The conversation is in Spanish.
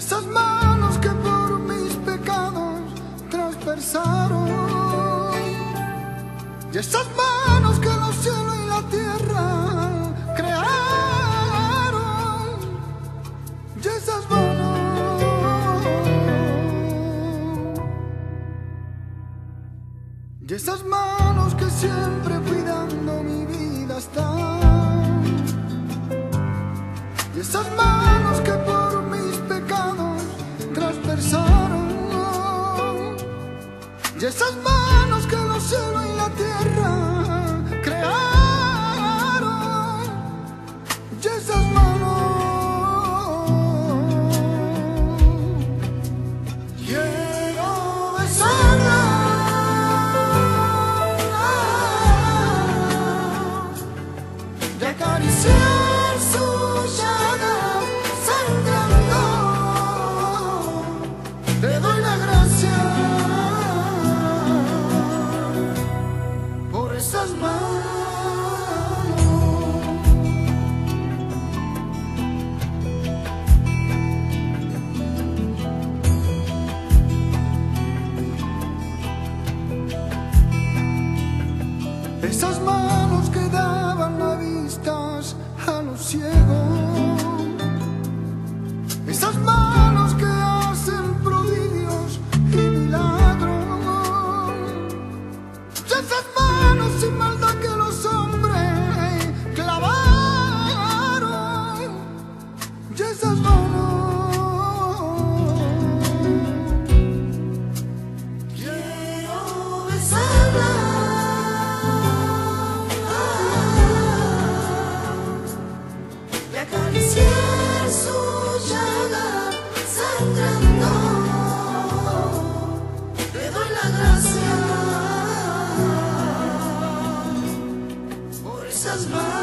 esas manos que por mis pecados transpersaron. Y esas manos que los cielos y la tierra crearon. Y esas manos. Y esas manos que siempre Esas manos que daban la vista a los ciegos. was.